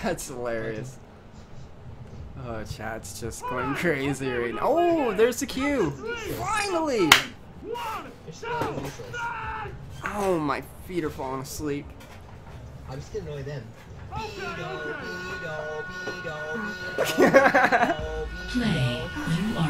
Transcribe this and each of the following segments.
That's hilarious. Oh, chat's just going crazy right now. Oh, there's the queue! Finally! It's not useless. Oh, my feet are falling asleep. I'm just gonna annoy them. Play. You are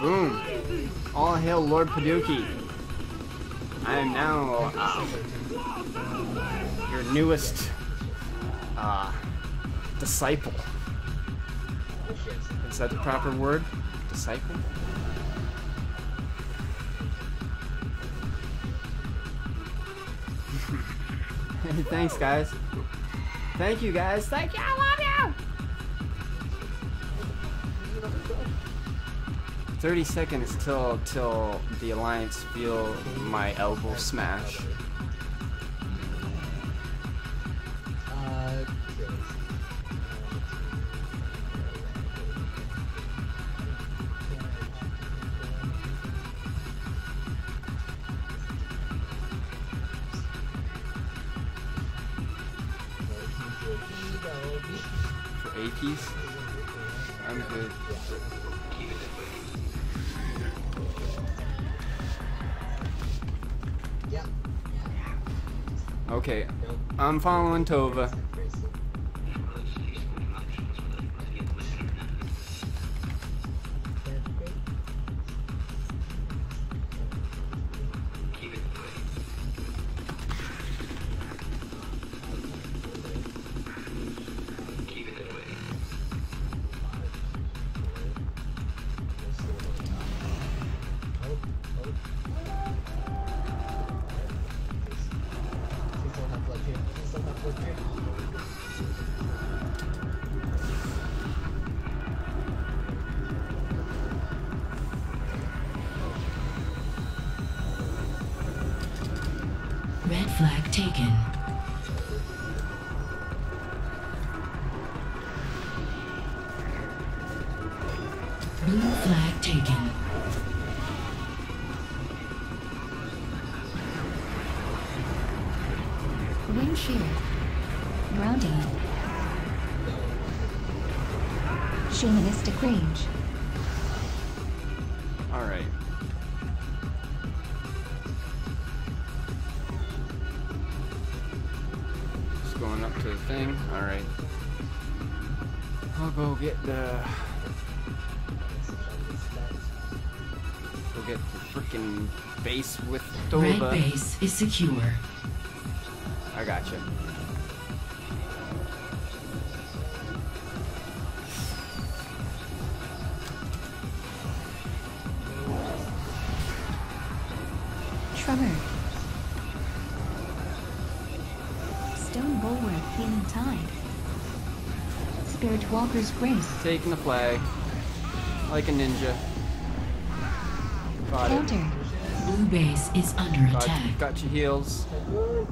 Boom. All hail Lord Paduki. I am now uh, your newest uh, disciple. Is that the proper word? Disciple? Thanks, guys. Thank you, guys. Thank you. 30 seconds till till the alliance feel my elbow smash. For APs? I'm good. Okay, I'm following Tova. Taken. Blue flag taken. Wind shear. Grounding. Shamanistic Rage. I'll go get the. Go get the freaking base with Red Tova. base is secure. I gotcha. Tremor. Stone Spirit Walker's grace. Taking the flag. Like a ninja. Got it. Counter. Blue base is under Got, attack. got your heals. Oh.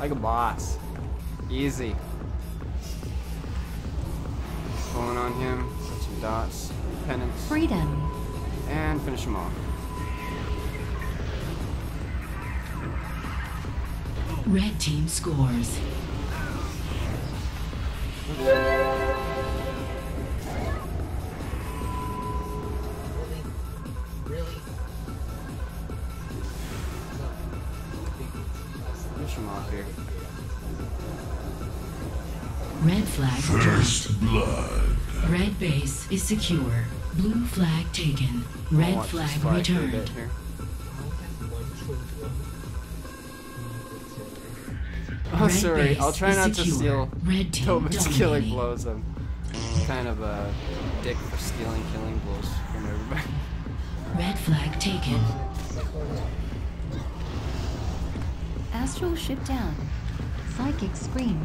Like a boss. Easy. Pulling on him. Got some dots. Penance. Freedom. And finish them off. Red team scores. Really? Really? Finish him off here. Red flag dropped. First blood. Red base is secure. Blue flag taken. I'll Red watch this flag for a bit returned. here. I'll have one kill one. Oh, Red sorry. I'll try is not to steal Red team Tobin's killing dominating. blows. I'm kind of a dick for stealing killing blows from everybody. Red flag taken. Astral Shift down. Psychic scream.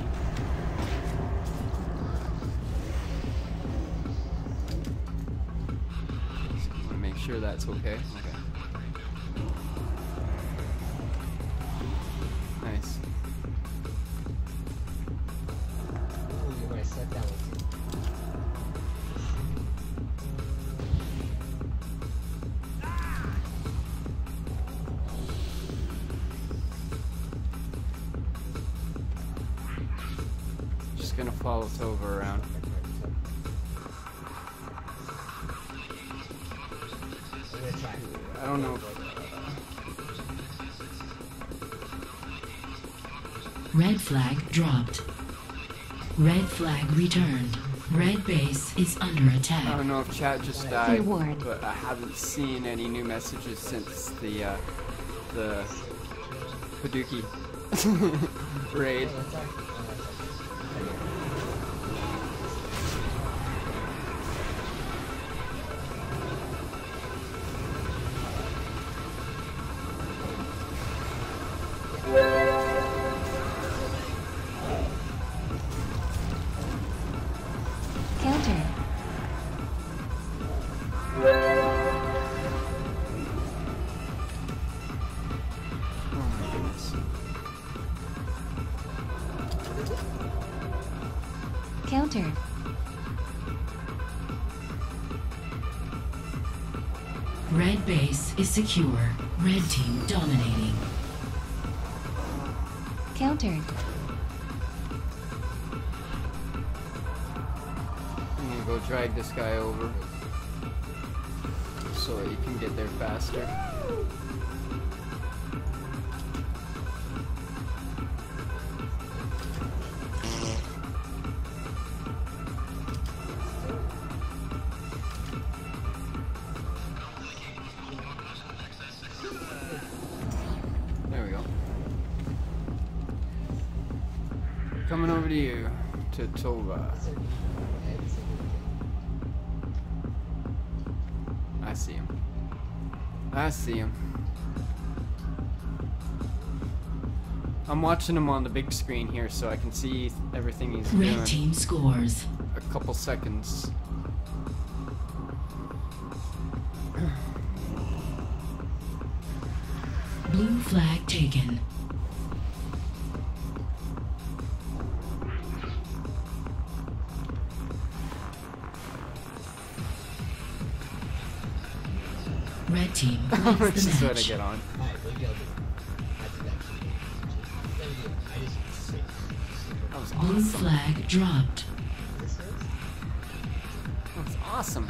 Sure that's okay. Okay. Nice. Just gonna follow Tova around. I don't know. Red flag dropped. Red flag returned. Red base is under attack. I don't know if chat just died, Reward. but I haven't seen any new messages since the uh, the Paduki raid. Counter. Red base is secure. Red team dominating. Counter. I'm gonna go drag this guy over so you can get there faster. Coming over to you, to Tova. I see him. I see him. I'm watching him on the big screen here so I can see everything he's Red doing. team scores. A couple seconds. Blue flag taken. Red team How wins much the is what I get on? Alright, maybe I'll do I did actually. Let me do it. I just wait. That was Blue flag dropped. This? That was awesome.